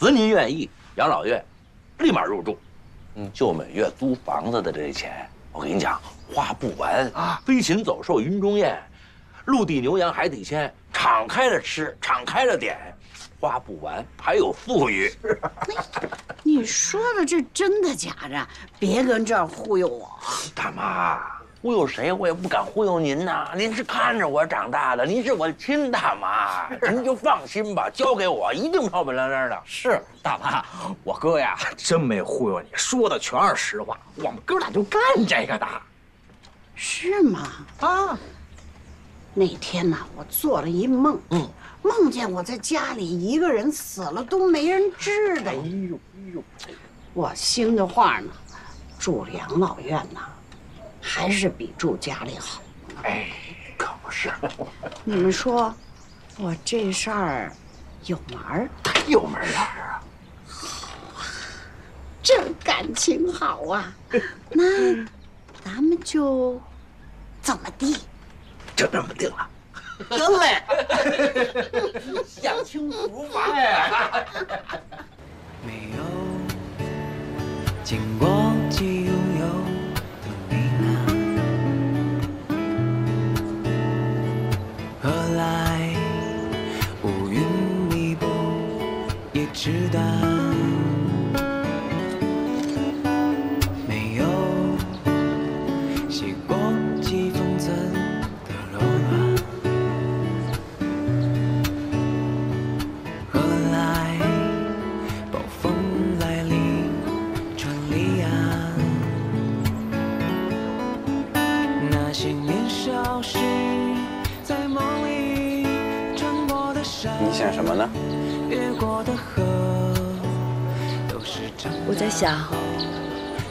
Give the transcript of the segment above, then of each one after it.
子您愿意，养老院立马入住。嗯，就每月租房子的这钱，我跟你讲，花不完啊！飞禽走兽云中雁，陆地牛羊海底鲜，敞开了吃，敞开了点，花不完，还有富裕。你说的这真的假的？别跟这儿忽悠我，大妈。忽悠谁，我也不敢忽悠您呐。您是看着我长大的，您是我的亲大妈，您就放心吧，交给我，一定漂漂亮亮的。是大妈，我哥呀，真没忽悠你，说的全是实话。我们哥俩就干这个的，是吗？啊，那天呢，我做了一梦，嗯，梦见我在家里一个人死了都没人知道。哎呦哎呦，我心的话呢，住养老院呢。还是比住家里好，哎，可不是。你们说，我这事儿有门儿？有门儿啊！这感情好啊！那咱们就怎么地？就这么定了。得嘞，享清福吧。没有经过记我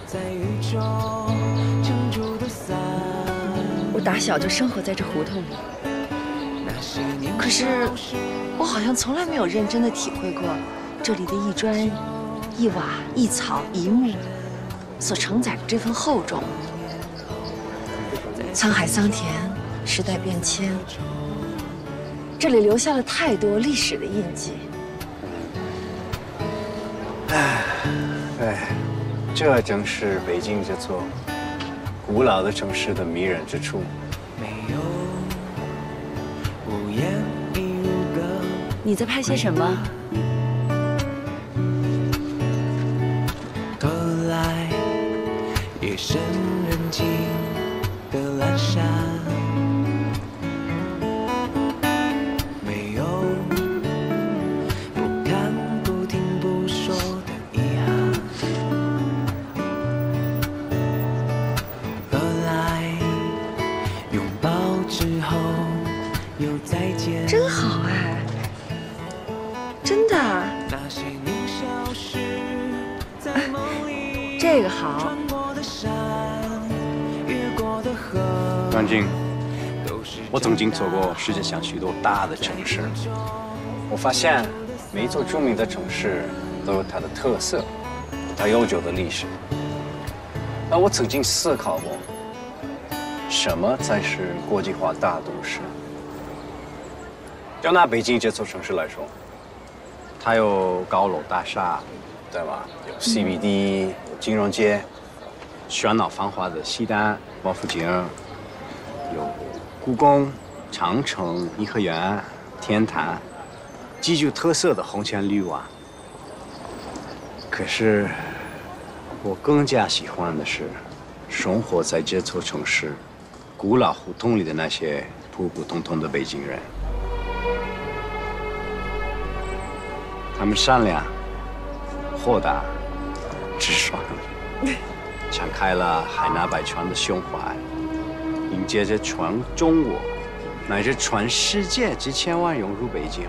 在想，我打小就生活在这胡同里，可是我好像从来没有认真的体会过这里的一砖一瓦一草一木所承载的这份厚重。沧海桑田，时代变迁，这里留下了太多历史的印记。这将是北京这座古老的城市的迷人之处。你在拍些什么？后来，夜深人静的阑珊。我曾经走过世界上许多大的城市，我发现每一座著名的城市都有它的特色，它悠久的历史。那我曾经思考过，什么才是国际化大都市？就拿北京这座城市来说，它有高楼大厦，对吧？有 CBD，金融街，喧闹繁华的西单、王府井，有。故宫、长城、颐和园、天坛，极具特色的红墙绿瓦。可是，我更加喜欢的是，生活在这座城市古老胡同里的那些普普通通的北京人。他们善良、豁达、直爽，敞开了海纳百川的胸怀。迎接着全中国乃至全世界几千万涌入北京，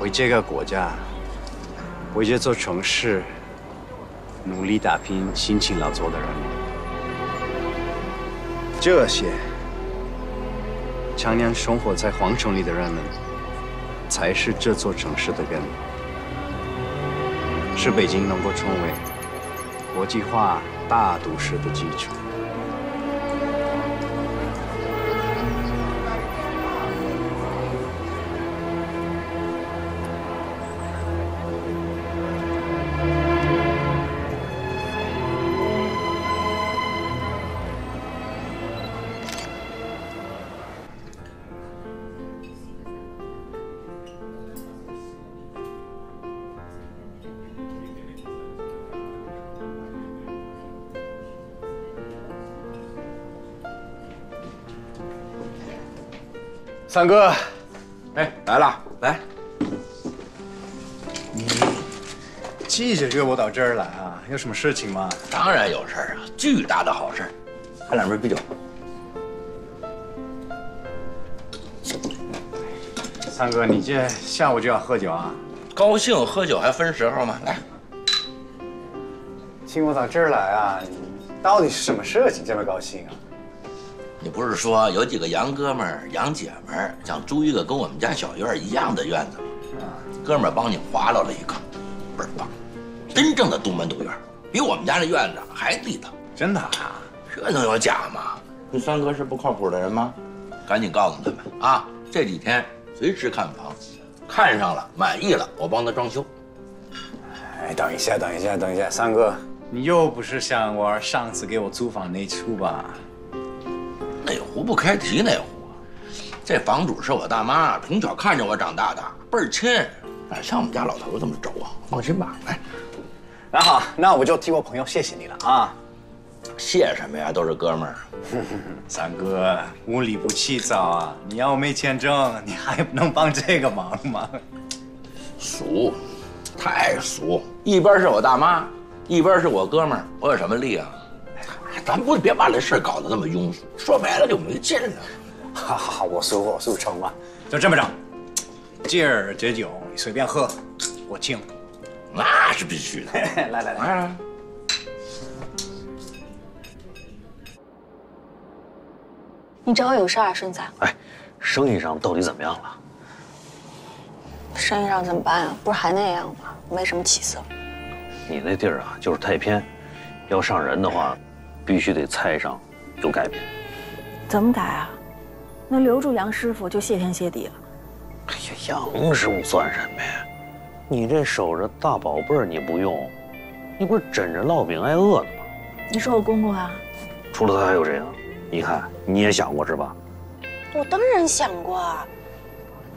为这个国家、为这座城市努力打拼、辛勤劳作的人们，这些常年生活在皇城里的人们，才是这座城市的根，是北京能够成为国际化大都市的基础。三哥，哎，来了，来。你记着约我到这儿来啊？有什么事情吗？当然有事儿啊，巨大的好事儿。喝两杯啤酒。三哥，你这下午就要喝酒啊？高兴喝酒还分时候吗？来，请我到这儿来啊？你到底是什么事情这么高兴啊？你不是说有几个洋哥们儿、洋姐们儿想租一个跟我们家小院一样的院子吗？哥们儿帮你划拉了一个，倍儿棒，真正的独门独院，比我们家这院子还地道。真的啊？这能有假吗？你三哥是不靠谱的人吗？赶紧告诉他们啊！这几天随时看房，看上了满意了，我帮他装修。哎，等一下，等一下，等一下，三哥，你又不是像我上次给我租房那出吧？哪壶不开提哪壶，这房主是我大妈，从小看着我长大的，倍儿亲，哪像我们家老头这么轴啊？放心吧，来，那好，那我就替我朋友谢谢你了啊。谢什么呀？都是哥们儿。三哥，无利不气早啊！你要没钱挣，你还能帮这个忙吗？俗，太俗。一边是我大妈，一边是我哥们儿，我有什么利啊？咱不别把这事搞得那么庸俗，说白了就没劲了。好好好，我俗我俗成吧，就这么着。今儿这酒你随便喝，我敬。那是必须的。来 来来。来你找我有事啊，顺子？哎，生意上到底怎么样了？生意上怎么办啊？不是还那样吗？没什么起色。你那地儿啊，就是太偏，要上人的话，必须得菜上有改变。怎么改啊？那留住杨师傅就谢天谢地了。哎呀，杨师傅算什么呀？你这守着大宝贝儿你不用，你不是枕着烙饼挨饿呢吗？你说我公公啊？除了他还有谁啊？你看，你也想过是吧？我当然想过啊，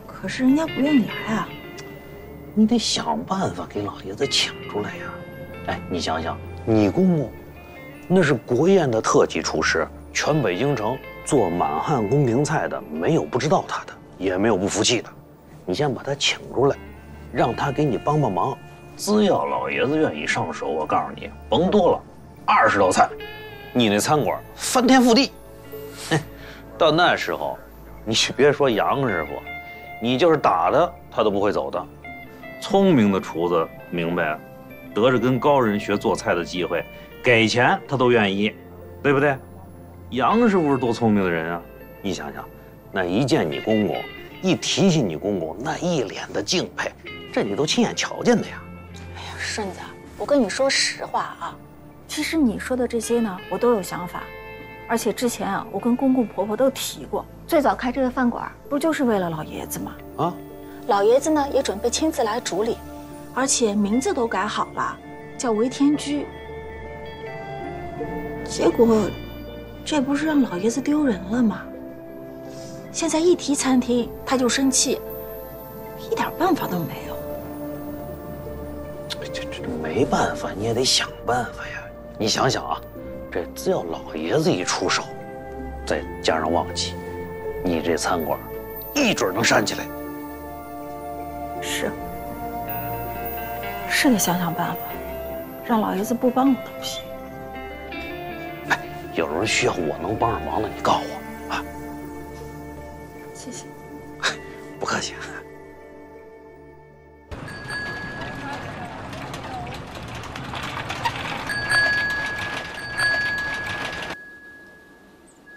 可是人家不愿意来啊。你得想办法给老爷子请出来呀。哎，你想想，你公公那是国宴的特级厨师，全北京城做满汉宫廷菜的没有不知道他的，也没有不服气的。你先把他请出来，让他给你帮帮忙。只要老爷子愿意上手，我告诉你，甭多了，二十道菜，你那餐馆翻天覆地。哼到那时候，你别说杨师傅，你就是打他，他都不会走的。聪明的厨子明白，得着跟高人学做菜的机会，给钱他都愿意，对不对？杨师傅是多聪明的人啊！你想想，那一见你公公，一提起你公公，那一脸的敬佩，这你都亲眼瞧见的呀。哎呀，顺子，我跟你说实话啊，其实你说的这些呢，我都有想法。而且之前啊，我跟公公婆婆都提过，最早开这个饭馆不就是为了老爷子吗？啊，老爷子呢也准备亲自来主理，而且名字都改好了，叫维天居。结果，这不是让老爷子丢人了吗？现在一提餐厅他就生气，一点办法都没有。这这没办法，你也得想办法呀。你想想啊。这只要老爷子一出手，再加上旺季，你这餐馆一准能扇起来。是，是得想想办法，让老爷子不帮我都不行。哎，有人需要我能帮上忙的，你告诉我啊。谢谢。不客气。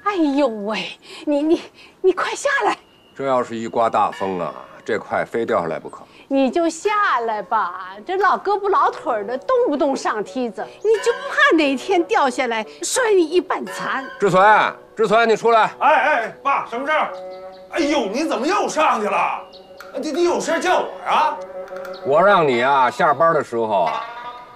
哎呦喂，你你你快下来！这要是一刮大风啊，这块非掉下来不可。你就下来吧，这老胳膊老腿的，动不动上梯子，你就不怕哪天掉下来摔你一半残？志存，志存，你出来！哎哎，爸，什么事儿？哎呦，你怎么又上去了？你你有事叫我呀？我让你啊，下班的时候啊，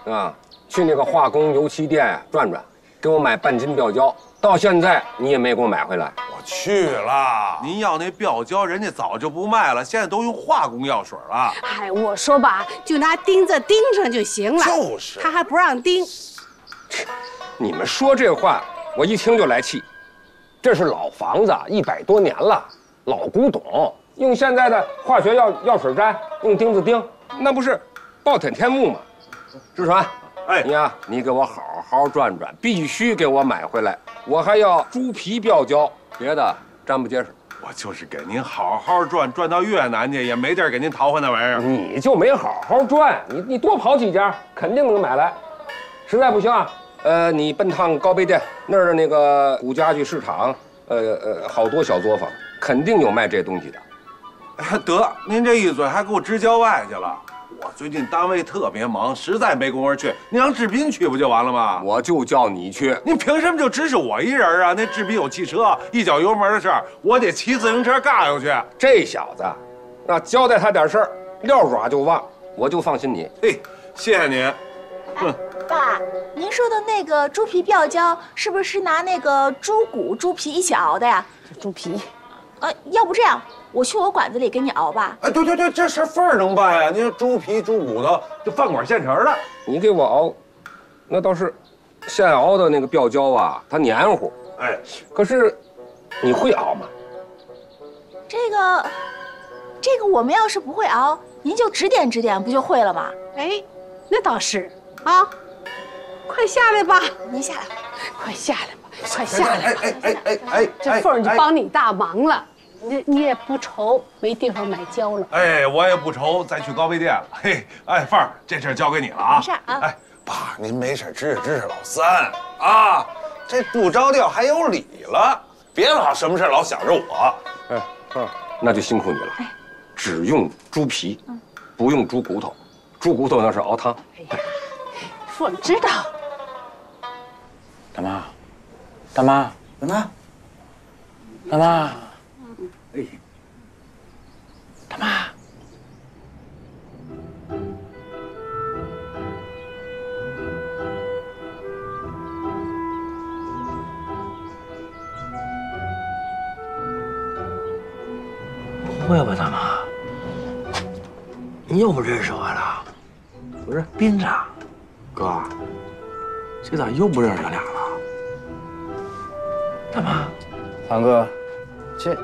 啊，去那个化工油漆店转转，给我买半斤吊胶。到现在你也没给我买回来，我去了。您要那吊胶，人家早就不卖了，现在都用化工药水了。哎，我说吧，就拿钉子钉上就行了。就是，他还不让钉。你们说这话，我一听就来气。这是老房子，一百多年了，老古董，用现在的化学药药水粘，用钉子钉，那不是暴殄天物吗？志传，哎，你呀，你给我好好转转，必须给我买回来。我还要猪皮吊胶，别的粘不结实。我就是给您好好转，转到越南去也没地儿给您淘换那玩意儿。你就没好好转，你你多跑几家，肯定能买来。实在不行啊，呃，你奔趟高碑店那儿的那个古家具市场，呃呃，好多小作坊，肯定有卖这东西的。哎，得，您这一嘴还给我支郊外去了。我最近单位特别忙，实在没工夫去。你让志斌去不就完了吗？我就叫你去。你凭什么就指使我一人啊？那志斌有汽车，一脚油门的事儿，我得骑自行车尬过去。这小子，那交代他点事儿，撂爪就忘，我就放心你。嘿，谢谢您。哼，爸，您说的那个猪皮吊胶，是不是拿那个猪骨、猪皮一起熬的呀？猪皮。呃，要不这样，我去我馆子里给你熬吧。哎，对对对，这事凤儿能办呀。你说猪皮、猪骨头，这饭馆现成的。你给我熬，那倒是，现熬的那个吊胶啊，它黏糊。哎，可是，你会熬吗？这个，这个我们要是不会熬，您就指点指点，不就会了吗？哎，那倒是啊。快下来吧，您下来，快下来吧，快下来。哎哎哎哎哎，这凤儿就帮你大忙了。你你也不愁没地方买胶了，哎，我也不愁再去高碑店了。嘿，哎，凤儿，这事交给你了啊。没事啊。哎，爸，您没事支持支持老三啊，这不着调还有理了，别老什么事老想着我。哎，凤儿，那就辛苦你了。哎只用猪皮，不用猪骨头，猪骨头那是熬汤。哎凤儿知道。大妈，大妈，大妈，大妈。哎，大妈，不会吧，大妈？你又不认识我了？不是，斌子，哥，这咋又不认识咱俩了？大妈，堂哥，这。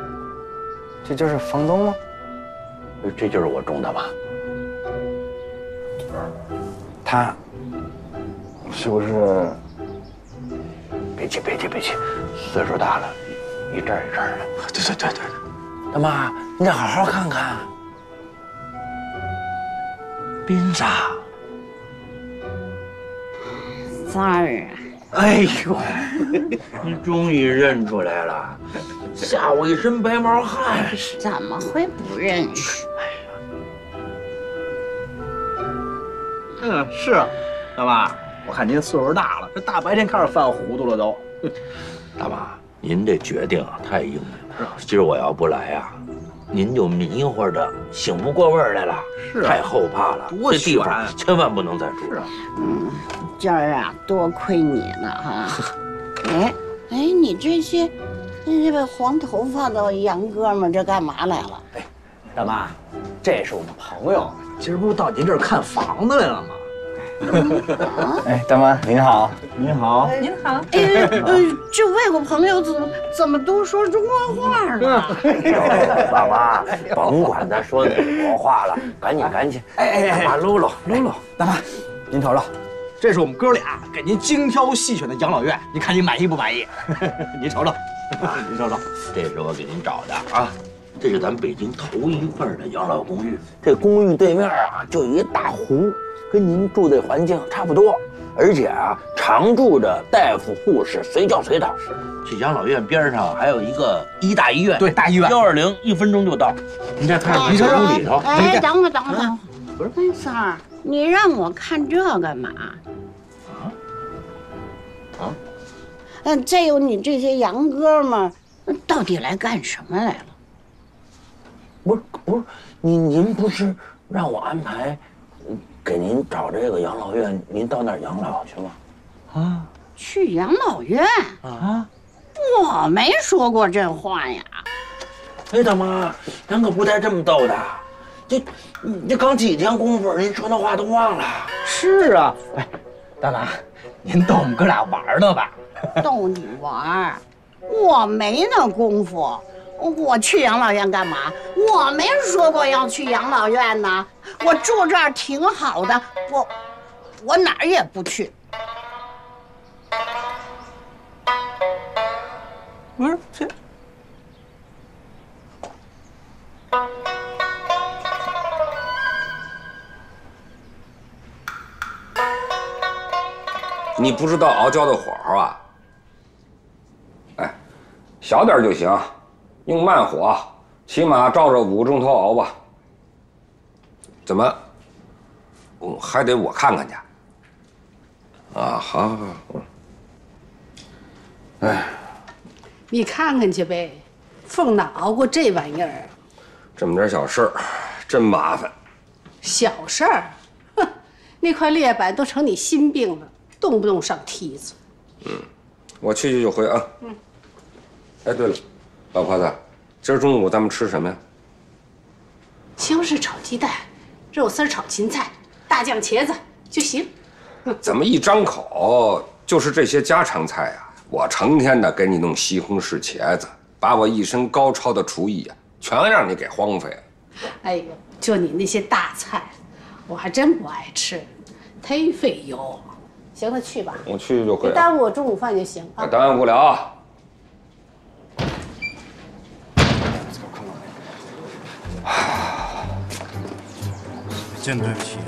这就是房东吗？这就是我种的吧。他是不是？别急，别急，别急，岁数大了，一阵一阵的。对对对对，大妈，你得好好看看。斌子，三儿啊。哎呦，你终于认出来了，吓我一身白毛汗。怎么会不认识？嗯，是，大妈，我看您岁数大了，这大白天开始犯糊涂了都。大妈，您这决定啊太英明了。今儿我要不来呀，您就迷糊的醒不过味儿来了。是，太后怕了。这地方千万不能再住。是，嗯。今儿啊，多亏你了哈！哎哎，你这些那个黄头发的洋哥们，这干嘛来了？哎，大妈，这是我们朋友，今儿不到您这儿看房子来了吗？哎，大妈您好，您好，您好。哎，这外国朋友怎么怎么都说中国话呢？爸妈，甭管他说哪国话了，赶紧赶紧，哎哎哎，搂搂搂搂，大妈，您瞅瞅。这是我们哥俩给您精挑细选的养老院，您看您满意不满意？您瞅瞅，您瞅瞅，这是我给您找的啊，这是咱北京头一份的养老公寓。这公寓对面啊，就有一大湖，跟您住的环境差不多，而且啊，常住着大夫护士，随叫随到。是，这养老院边上还有一个医大医院，对，大医院，幺二零，一分钟就到。您再看，您这屋里头。哎，等会，等会，等会，不是三儿，你让我看这干嘛？啊，嗯，再有你这些洋哥们，到底来干什么来了？不是不是，您您不是让我安排给您找这个养老院，您到那儿养老去吗？啊，去养老院啊？我没说过这话呀。哎，大妈，咱可不带这么逗的。这这刚几天功夫，您说那话都忘了。是啊，哎，大妈。您逗我们哥俩玩呢吧？逗你玩，我没那功夫。我去养老院干嘛？我没说过要去养老院呢。我住这儿挺好的，我我哪儿也不去。不是这，你不知道熬胶的火候啊？哎，小点就行，用慢火，起码照着五个钟头熬吧。怎么？嗯，还得我看看去。啊，好，好，好，嗯。哎，你看看去呗，凤哪熬过这玩意儿？这么点小事儿，真麻烦。小事儿，哼，那块裂板都成你心病了，动不动上梯子。嗯，我去去就回啊。嗯。哎，对了，老婆子，今儿中午咱们吃什么呀？西红柿炒鸡蛋，肉丝炒芹菜，大酱茄子就行。怎么一张口就是这些家常菜呀？我成天的给你弄西红柿茄子，把我一身高超的厨艺呀，全让你给荒废了。哎呦，就你那些大菜，我还真不爱吃，忒费油。行了，去吧。我去就回。别耽误我中午饭就行啊。耽误不了。真对不起。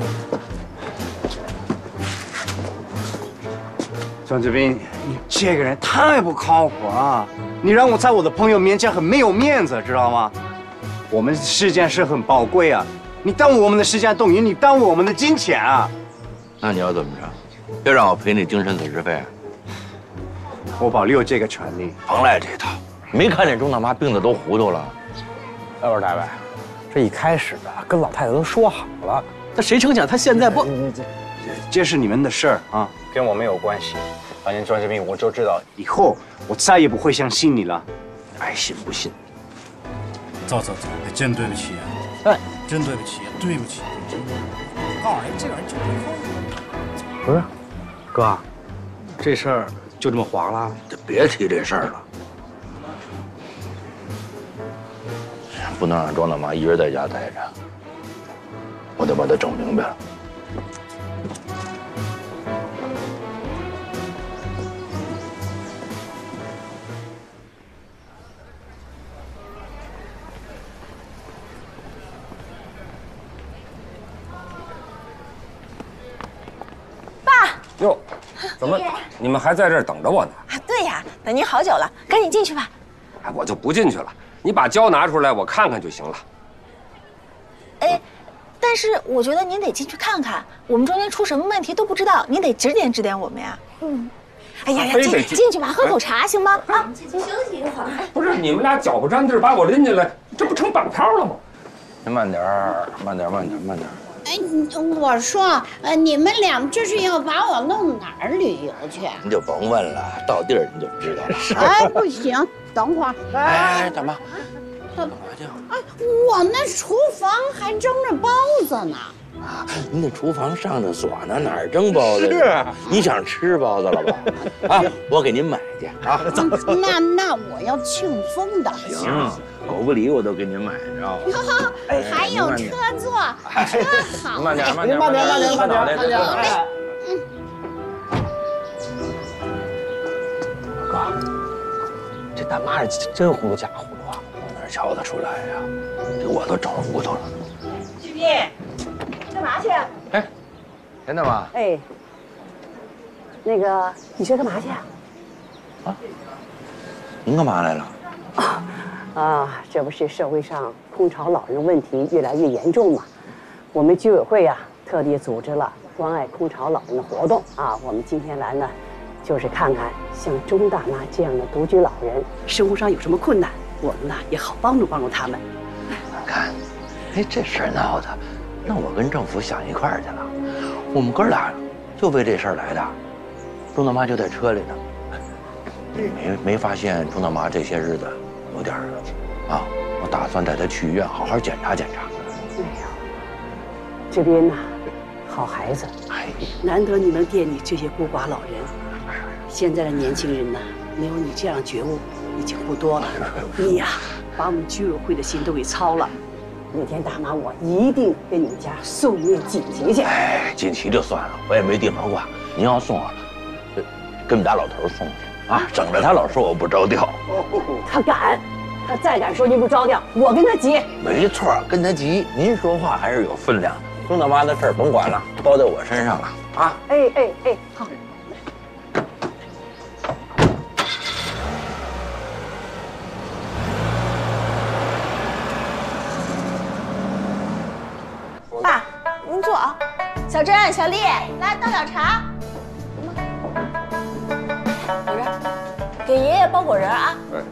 张志斌，你这个人太不靠谱了！你让我在我的朋友面前很没有面子，知道吗？我们时间是很宝贵啊！你耽误我们的时间，等于你耽误我们的金钱啊！那你要怎么着？要让我赔你精神损失费。我保留这个权利。甭来这套！没看见钟大妈病得都糊涂了？哎，我说大伟，这一开始啊，跟老太太都说好了，那谁成想她现在不……这这是你们的事儿啊，跟我没有关系。反正庄志斌，我就知道以后我再也不会相信你了，爱信不信。走走走，真对不起啊！哎，真对不起，对不起。告诉你，这个人就不是，哥，这事儿就这么黄了？就别提这事儿了。不能让庄大妈一人在家待着，我得把她整明白了。哟，怎么你们还在这儿等着我呢？啊，对呀，等您好久了，赶紧进去吧。哎，我就不进去了，你把胶拿出来，我看看就行了。哎，但是我觉得您得进去看看，我们中间出什么问题都不知道，您得指点指点我们呀。嗯。哎呀呀，进进去吧，喝口茶行吗？啊，进去休息一会儿。不是你们俩脚不沾地把我拎进来，这不成绑票了吗？您慢点儿，慢点儿，慢点儿，慢点儿。哎，我说，呃，你们俩这是要把我弄哪儿旅游去？你就甭问了，到地儿你就知道了。哎，不行，等会儿。哎，大妈，干嘛去？哎，我那厨房还蒸着包子呢。啊，你那厨房上着锁呢，哪儿蒸包子？是，你想吃包子了吧？啊，我给您买去啊。那那我要庆丰的。行，狗不理我都给您买着。还有车坐，车好。慢点，慢点，慢点，慢点，慢点，慢点。嗯。哥，这大妈是真糊涂假糊涂啊？我哪瞧得出来呀？给我都整糊涂了。志斌。干嘛去？哎，田大妈。哎，那个，你去干嘛去？啊？您干嘛来了？啊啊！这不是社会上空巢老人问题越来越严重嘛？我们居委会呀，特地组织了关爱空巢老人的活动啊。我们今天来呢，就是看看像钟大妈这样的独居老人，生活上有什么困难，我们呢也好帮助帮助他们。看，哎，这事儿闹的。那我跟政府想一块儿去了，我们哥俩就为这事儿来的。钟大妈就在车里呢，没没发现钟大妈这些日子有点儿啊？我打算带她去医院好好检查检查。哎呀，志斌呐，好孩子，哎，难得你能惦记这些孤寡老人。现在的年轻人呐，没有你这样觉悟已经不多了。你呀，把我们居委会的心都给操了。那天大妈，我一定给你们家送一面锦旗去。哎，锦旗就算了，我也没地方挂。您要送啊，跟我们家老头送去啊，省着他老说我不着调。他敢，他再敢说您不着调，我跟他急。没错，跟他急。您说话还是有分量。钟大妈的事儿甭管了，包在我身上了啊！哎哎哎，好。小珍、小丽，来倒点茶。果仁，给爷爷包果仁啊。哎，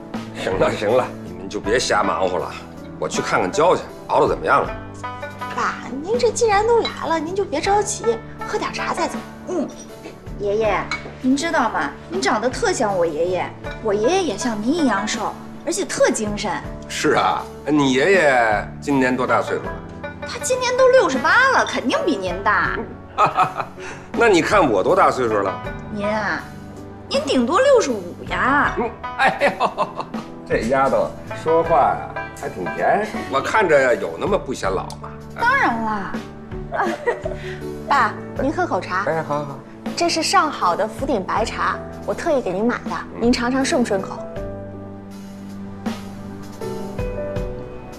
行了行了，你们就别瞎忙活了，我去看看娇去，熬的怎么样了？爸，您这既然都来了，您就别着急，喝点茶再走。嗯，爷爷，您知道吗？您长得特像我爷爷，我爷爷也像您一样瘦，而且特精神。是啊，你爷爷今年多大岁数了？他今年都六十八了，肯定比您大。那你看我多大岁数了？您啊，您顶多六十五呀。哎呦，这丫头说话呀还挺甜，我看着有那么不显老吗？当然了。爸，您喝口茶。哎，好好。这是上好的福鼎白茶，我特意给您买的，您尝尝顺不顺口？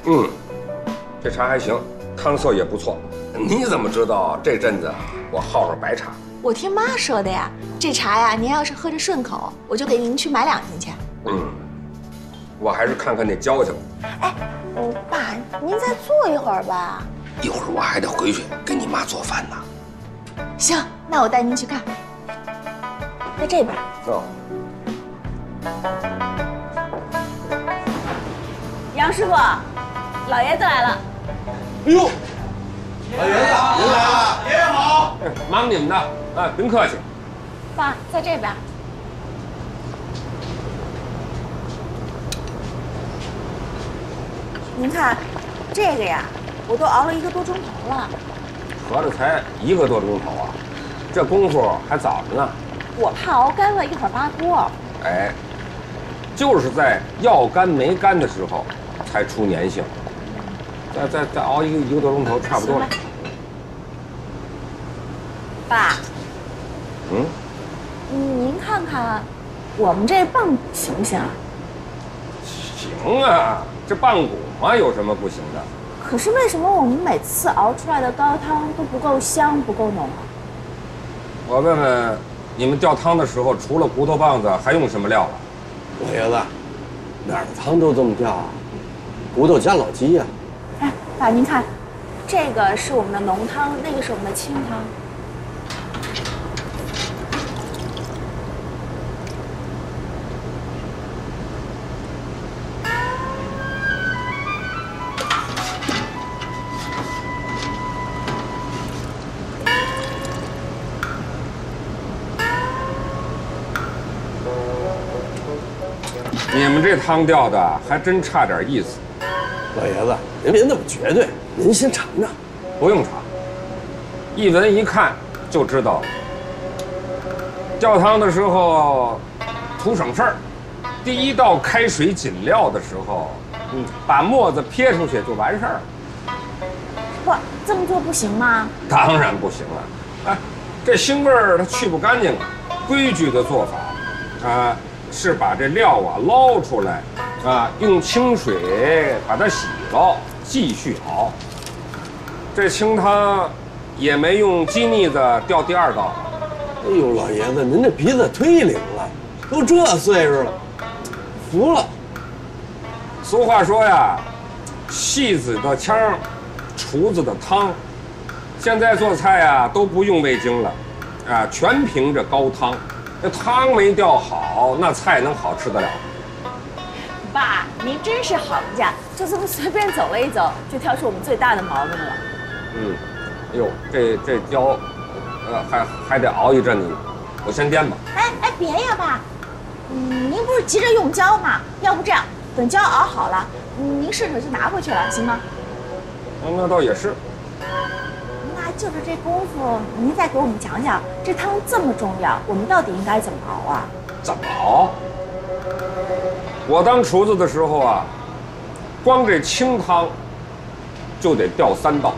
嗯，这茶还行，汤色也不错。你怎么知道这阵子我好上白茶？我听妈说的呀。这茶呀，您要是喝着顺口，我就给您去买两斤去。嗯，我还是看看那娇去吧。哎，爸，您再坐一会儿吧。一会儿我还得回去给你妈做饭呢。行，那我带您去看，在这边。哦。杨师傅，老爷子来了。哎呦，老爷子您来了，爷爷好。忙你们的，哎，您客气。爸，在这边。您看，这个呀。我都熬了一个多钟头了，合着才一个多钟头啊，这功夫还早着呢。我怕熬干了，一会儿扒锅。哎，就是在要干没干的时候才出粘性，再再再熬一个一个多钟头，差不多了。爸，嗯，您看看，我们这棒骨行不行？行啊，这棒骨嘛，有什么不行的？可是为什么我们每次熬出来的高汤都不够香、不够浓啊？我问问，你们吊汤的时候除了骨头棒子还用什么料了？老爷子，哪儿的汤都这么吊啊？骨头加老鸡呀。哎，爸，您看，这个是我们的浓汤，那个是我们的清汤。你们这汤调的还真差点意思，老爷子，您别那么绝对，您先尝尝。不用尝，一闻一看就知道了。吊汤的时候图省事儿，第一道开水紧料的时候，嗯，把沫子撇出去就完事儿了。不，这么做不行吗？当然不行了。哎，这腥味儿它去不干净啊。规矩的做法，啊。是把这料啊捞出来，啊，用清水把它洗了，继续熬。这清汤也没用鸡腻子吊第二道。哎呦，老爷子，您这鼻子忒灵了，都这岁数了，服了。俗话说呀，戏子的腔，厨子的汤。现在做菜啊都不用味精了，啊，全凭着高汤。那汤没吊好，那菜能好吃得了？爸，您真是行家，就这么随便走了一走，就挑出我们最大的毛病了。嗯，哎呦，这这胶，呃，还还得熬一阵子，我先颠吧。哎哎，别呀，爸，嗯，您不是急着用胶吗？要不这样，等胶熬好了，您顺手就拿回去了，行吗？那倒也是。那就是这功夫，您再给我们讲讲，这汤这么重要，我们到底应该怎么熬啊？怎么熬？我当厨子的时候啊，光这清汤就得调三道，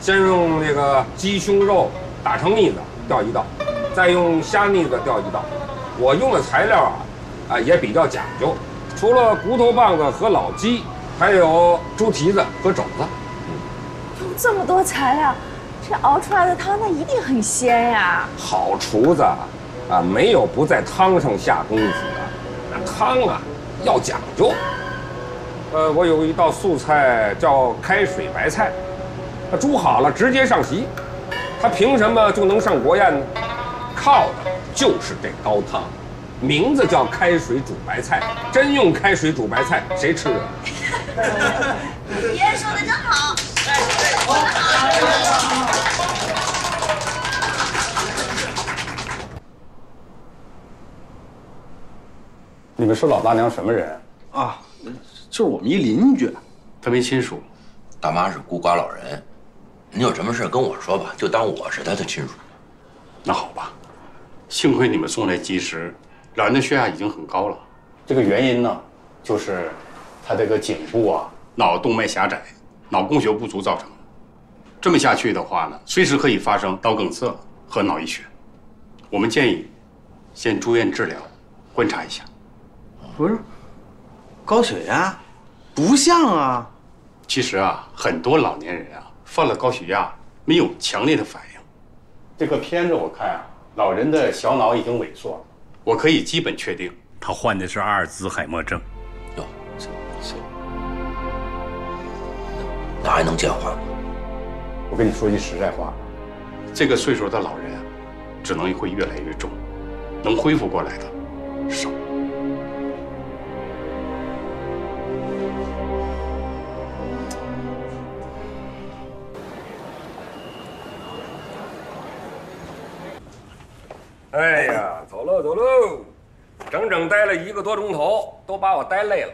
先用那个鸡胸肉打成腻子调一道，再用虾腻子调一道。我用的材料啊，啊也比较讲究，除了骨头棒子和老鸡，还有猪蹄子和肘子。用这么多材料，这熬出来的汤那一定很鲜呀。好厨子啊，没有不在汤上下功夫的。那汤啊，要讲究。呃，我有一道素菜叫开水白菜，那煮好了直接上席，它凭什么就能上国宴呢？靠的就是这高汤，名字叫开水煮白菜，真用开水煮白菜谁吃啊？爷爷说的真好。你们是老大娘什么人啊？就是我们一邻居，他没亲属。大妈是孤寡老人，你有什么事跟我说吧，就当我是他的亲属。那好吧，幸亏你们送来及时，老人的血压已经很高了。这个原因呢，就是他这个颈部啊脑动脉狭窄，脑供血不足造成的。这么下去的话呢，随时可以发生脑梗塞和脑溢血。我们建议先住院治疗，观察一下。不是，高血压，不像啊。其实啊，很多老年人啊犯了高血压没有强烈的反应。这个片子我看啊，老人的小脑已经萎缩了，我可以基本确定他患的是阿尔兹海默症。哟，这这，那还能见缓吗？我跟你说句实在话，这个岁数的老人啊，只能会越来越重，能恢复过来的少。哎呀，走喽走喽，整整待了一个多钟头，都把我待累了。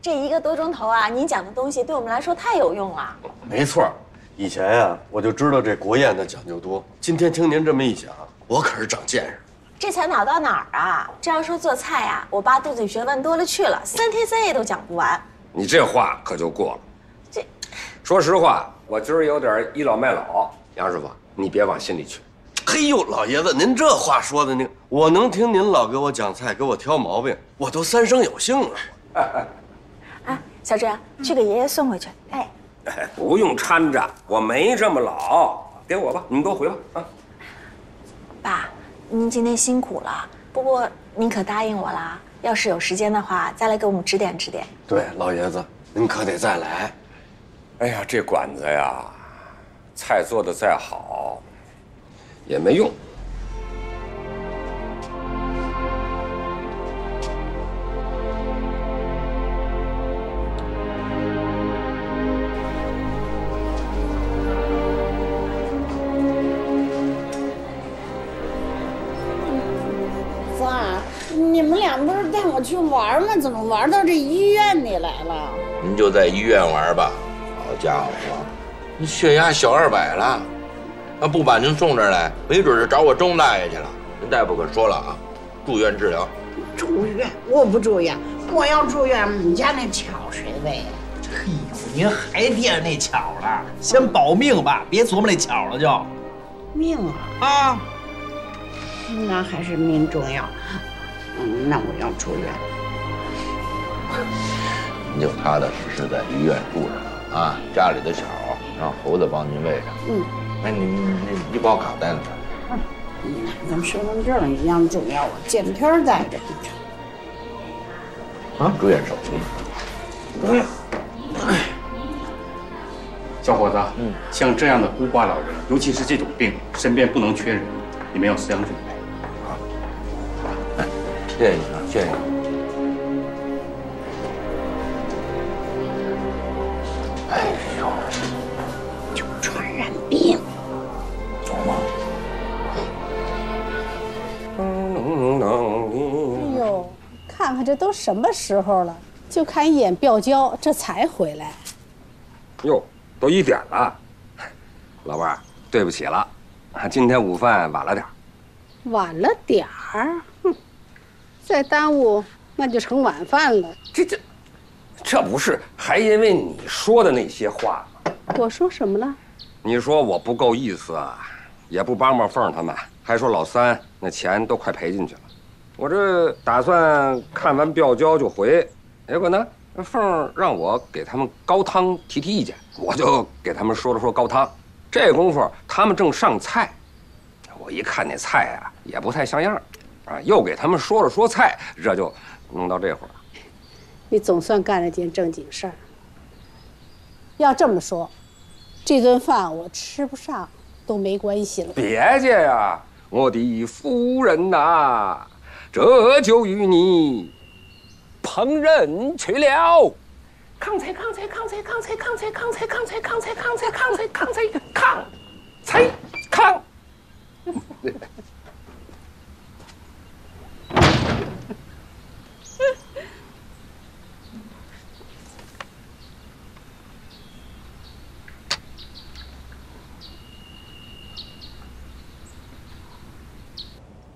这一个多钟头啊，您讲的东西对我们来说太有用了。没错，以前呀我就知道这国宴的讲究多，今天听您这么一讲，我可是长见识。这才哪到哪儿啊？这要说做菜呀，我爸肚子里学问多了去了，三天三夜都讲不完。你这话可就过了。这，说实话，我今儿有点倚老卖老，杨师傅，你别往心里去。嘿呦，老爷子，您这话说的，那我能听您老给我讲菜，给我挑毛病，我都三生有幸了。啊，小志，去给爷爷送回去。哎，哎，不用搀着，我没这么老，给我吧，你们都回吧。啊，爸，您今天辛苦了，不过您可答应我了，要是有时间的话，再来给我们指点指点。对，老爷子，您可得再来。哎呀，这馆子呀，菜做的再好。也没用。爸，你们俩不是带我去玩吗？怎么玩到这医院里来了？您就在医院玩吧。好家伙，你血压小二百了。那不把您送这儿来，没准是找我钟大爷去了。人大夫可说了啊，住院治疗。住院？我不住院。我要住院，你家那巧谁喂？嘿呦，您还惦着那巧了？先保命吧，别琢磨那巧了就。命啊啊！那还是命重要。嗯，那我要住院。您就踏踏实实在医院住着呢啊！家里的巧让猴子帮您喂着。嗯。哎，你你医保卡带了没？嗯，跟身份证一样重要啊，见天带着。啊，住院手续。不用。小伙子，嗯，像这样的孤寡老人，尤其是这种病，身边不能缺人，你们要思想准备。好，哎，谢谢你啊，谢谢你。这都什么时候了？就看一眼表胶，这才回来。哟，都一点了，老伴儿，对不起了，今天午饭晚了点儿晚了点儿，哼，再耽误那就成晚饭了。这这，这不是还因为你说的那些话吗？我说什么了？你说我不够意思啊，也不帮帮凤他们，还说老三那钱都快赔进去了。我这打算看完表胶就回，结果呢，凤让我给他们高汤提提意见，我就给他们说了说高汤。这功夫他们正上菜，我一看那菜啊也不太像样，啊，又给他们说了说菜，这就弄到这会儿。你总算干了件正经事儿。要这么说，这顿饭我吃不上都没关系了。别介呀，我的夫人呐，这就与你烹饪去了。扛菜，扛菜，扛菜，扛菜，扛菜，扛菜，扛菜，扛菜，扛菜，扛菜，扛菜，炕菜，炕。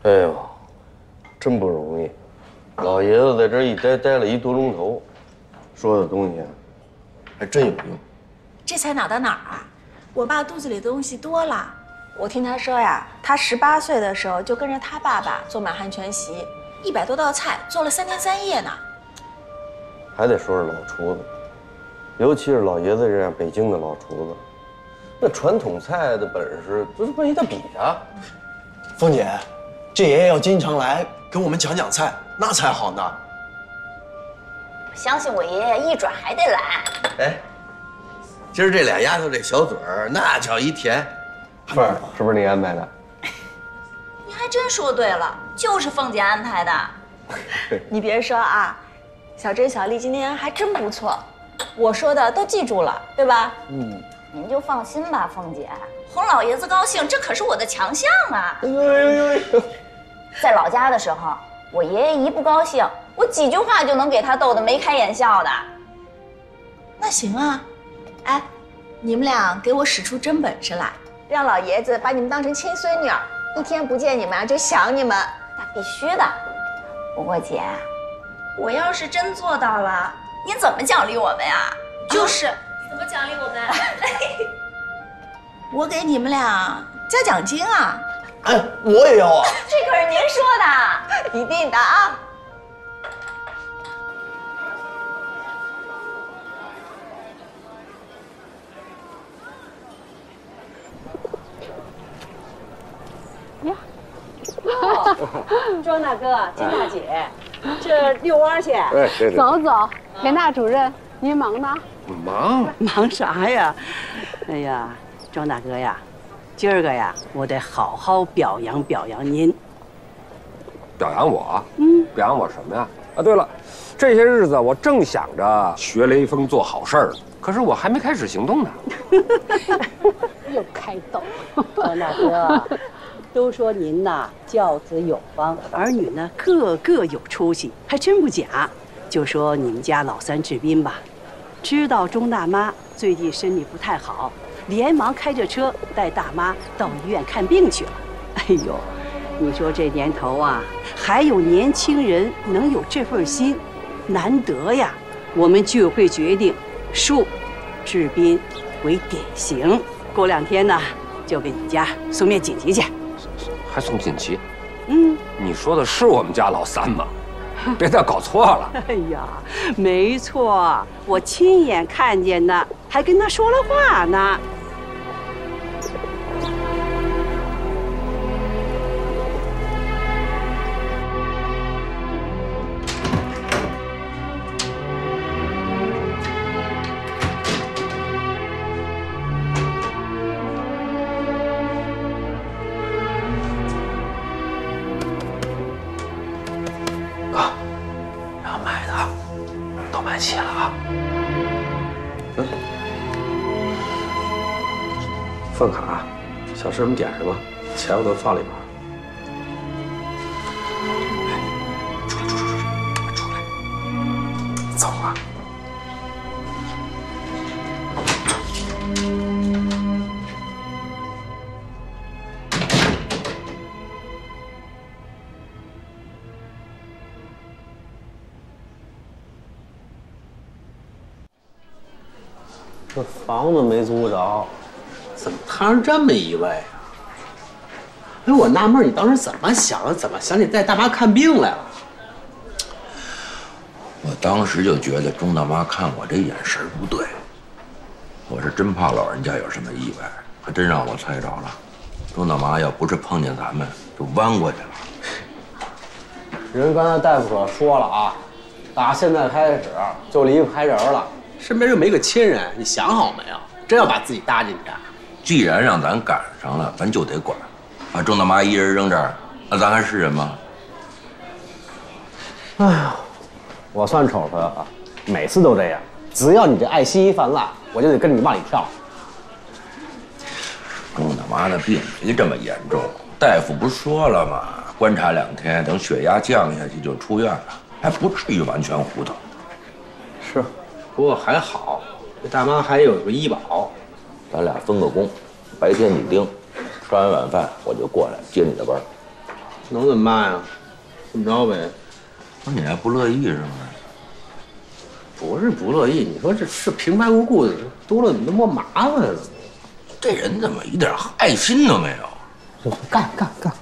哎呦，真不容易！老爷子在这一待待了一多钟头，说的东西还真有用。这才哪到哪儿啊？我爸肚子里的东西多了。我听他说呀，他十八岁的时候就跟着他爸爸做满汉全席，一百多道菜做了三天三夜呢。还得说是老厨子，尤其是老爷子这样北京的老厨子，那传统菜的本事不是没得比啊。凤姐，这爷爷要经常来跟我们讲讲菜，那才好呢。相信我爷爷一转还得来。哎，今儿这俩丫头这小嘴儿，那叫一甜。凤儿，是不是你安排的？你还真说对了，就是凤姐安排的。你别说啊，小珍、小丽今天还真不错，我说的都记住了，对吧？嗯，您就放心吧，凤姐，哄老爷子高兴，这可是我的强项啊。哎呦呦呦呦！在老家的时候，我爷爷一不高兴，我几句话就能给他逗得眉开眼笑的。那行啊，哎，你们俩给我使出真本事来，让老爷子把你们当成亲孙女儿，一天不见你们啊就想你们。那必须的。不过姐，我要是真做到了，您怎么奖励我们呀？就是，怎么奖励我们？我给你们俩加奖金啊！哎，我也要啊！这可是您说的，一定的啊！庄大哥、金大姐，这遛弯去？哎对对走走，田大主任，您忙呢？忙 忙啥呀？哎呀，庄大哥呀，今儿个呀，我得好好表扬表扬您。表扬我？嗯，表扬我什么呀？啊，对了，这些日子我正想着学雷锋做好事儿，可是我还没开始行动呢。又开逗。庄大哥，都说您呐教子有方，儿女呢个个有出息，还真不假。就说你们家老三志斌吧，知道钟大妈最近身体不太好，连忙开着车带大妈到医院看病去了。哎呦，你说这年头啊，还有年轻人能有这份心，难得呀。我们居委会决定，树志斌为典型。过两天呢，就给你家送面锦旗去。还送锦旗？嗯，你说的是我们家老三吗？别再搞错了。哎呀，没错，我亲眼看见的，还跟他说了话呢。我都放里边。走啊！这房子没租着，怎么摊上这么一位啊？哎，我纳闷，你当时怎么想的？怎么想起带大妈看病来了？我当时就觉得钟大妈看我这眼神不对，我是真怕老人家有什么意外，还真让我猜着了。钟大妈要不是碰见咱们，就弯过去了。人刚才大夫可说了啊，打现在开始就离不开人了，身边又没个亲人，你想好没有？真要把自己搭进去？既然让咱赶上了，咱就得管。把钟大妈一人扔这儿，那咱还是人吗？哎呀，我算瞅他啊，每次都这样。只要你这爱心一犯滥，我就得跟你往里跳。钟大妈的病没这么严重，大夫不说了吗？观察两天，等血压降下去就出院了，还不至于完全糊涂。是，不过还好，这大妈还有个医保。咱俩分个工，白天你盯。吃完晚饭我就过来接你的班，能怎么办呀？这么着呗。不是你还不乐意是吗？不是不乐意，你说这是平白无故的多了那么麻烦了。这人怎么一点爱心都没有？干干干！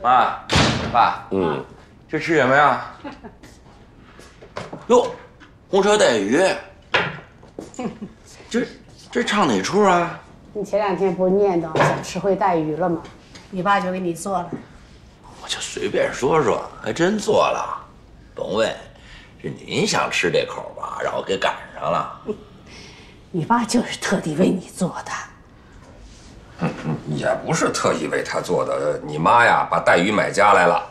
妈，爸，嗯，这吃什么呀？哟，红烧带鱼，这这唱哪出啊？你前两天不是念叨想吃会带鱼了吗？你爸就给你做了。我就随便说说，还真做了。甭问，是您想吃这口吧，让我给赶上了。你爸就是特地为你做的。也不是特意为他做的。你妈呀，把带鱼买家来了，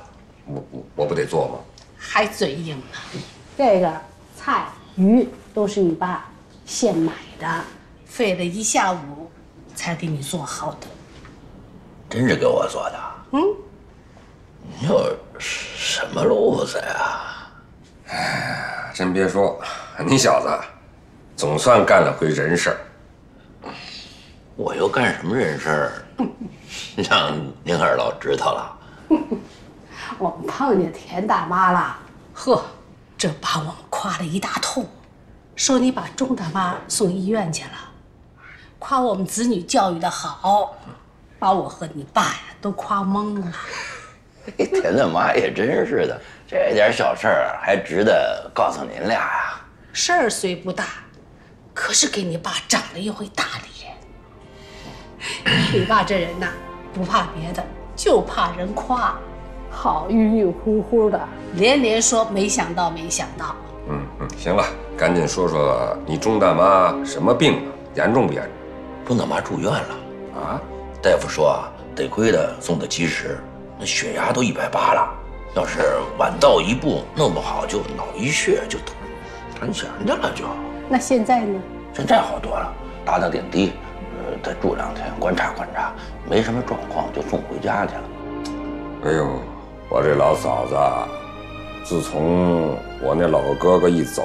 我我我不得做吗？还嘴硬呢。这个菜鱼都是你爸现买的，费了一下午才给你做好的。真是给我做的？嗯。你有什么路子呀？哎，真别说，你小子总算干了回人事儿。我又干什么人事儿？让您二老知道了。我们碰见田大妈了，呵。这把我们夸了一大通，说你把钟大妈送医院去了，夸我们子女教育的好，把我和你爸呀都夸懵了。田大妈也真是的，这点小事儿还值得告诉您俩呀？事儿虽不大，可是给你爸长了一回大脸。你爸这人呐，不怕别的，就怕人夸。好晕晕乎乎的，连连说没想到，没想到。嗯嗯，行了，赶紧说说你钟大妈什么病了，严重不严重？钟大妈住院了啊！大夫说啊，得亏的送的及时，那血压都一百八了，要是晚到一步，弄不好就脑溢血就瘫弦去了就。那现在呢？现在好多了，打打点滴，呃，再住两天观察观察，没什么状况就送回家去了。哎呦！我这老嫂子，自从我那老哥哥一走，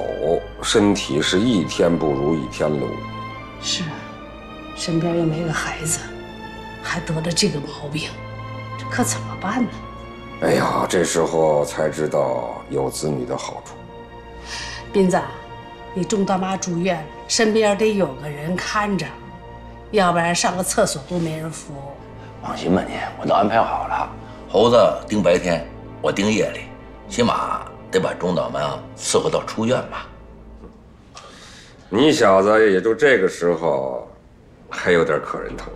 身体是一天不如一天喽。是，身边又没个孩子，还得了这个毛病，这可怎么办呢？哎呀，这时候才知道有子女的好处。斌子，你钟大妈住院，身边得有个人看着，要不然上个厕所都没人扶。放心吧，你我都安排好了。猴子盯白天，我盯夜里，起码得把钟大妈伺候到出院吧。你小子也就这个时候还有点可人疼。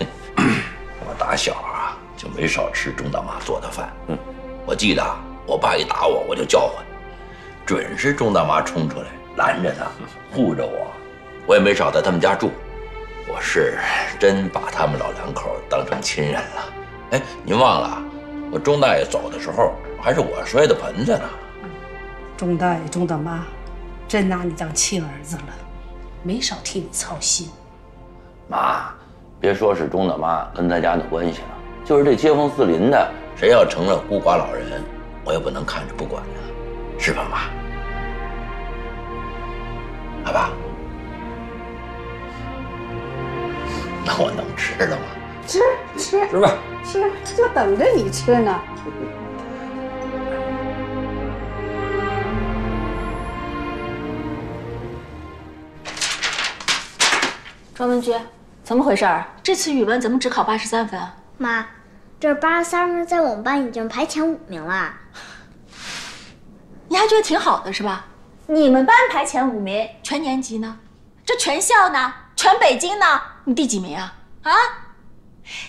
我打小啊就没少吃钟大妈做的饭。嗯，我记得我爸一打我，我就叫唤，准是钟大妈冲出来拦着他，护着我。我也没少在他们家住，我是真把他们老两口当成亲人了。哎，您忘了，我钟大爷走的时候，还是我摔的盆子呢。钟大爷、钟大妈，真拿你当亲儿子了，没少替你操心。妈，别说是钟大妈跟咱家的关系了，就是这街坊四邻的，谁要成了孤寡老人，我也不能看着不管呀，是吧，妈？好吧，那我能吃了吗？吃吃吃吧，吃，就等着你吃呢。庄文娟，怎么回事儿？这次语文怎么只考八十三分？妈，这八十三分在我们班已经排前五名了。你还觉得挺好的是吧？你们班排前五名，全年级呢？这全校呢？全北京呢？你第几名啊？啊？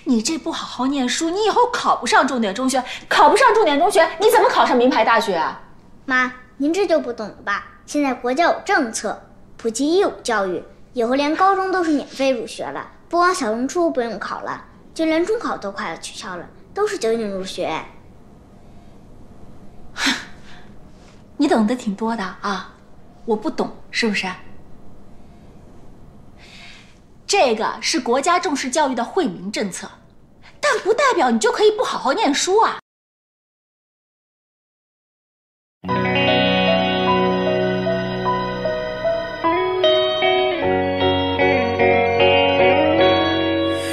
你这不好好念书，你以后考不上重点中学，考不上重点中学，你怎么考上名牌大学啊？妈，您这就不懂了吧？现在国家有政策，普及义务教育，以后连高中都是免费入学了，不光小升初不用考了，就连中考都快要取消了，都是九九入学。你懂得挺多的啊，我不懂是不是？这个是国家重视教育的惠民政策，但不代表你就可以不好好念书啊。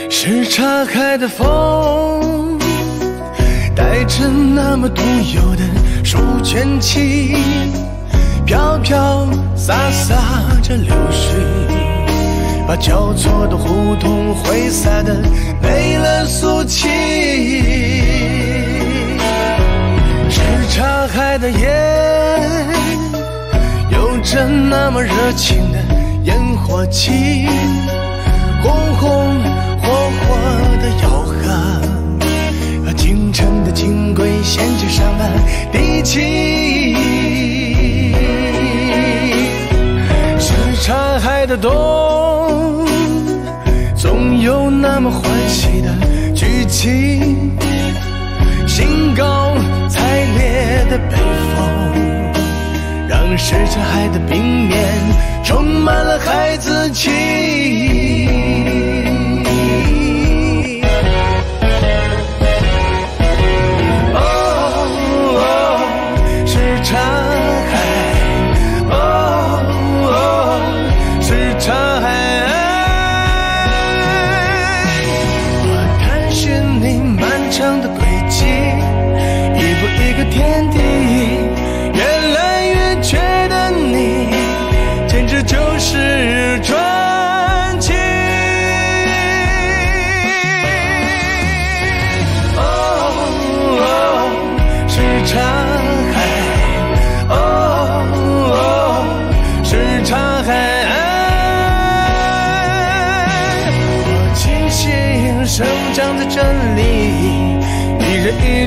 是岔开的风，带着那么独有的书卷气，飘飘洒洒着流水，把交错的胡同挥洒的没了俗气。是岔海的夜，有着那么热情的烟火气，红红。火火的吆喝，京城的金贵衔接上了地气，海的冬，总有那么欢喜的剧情，兴高采烈的北风，让什刹海的冰面充满了孩子气。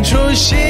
出现。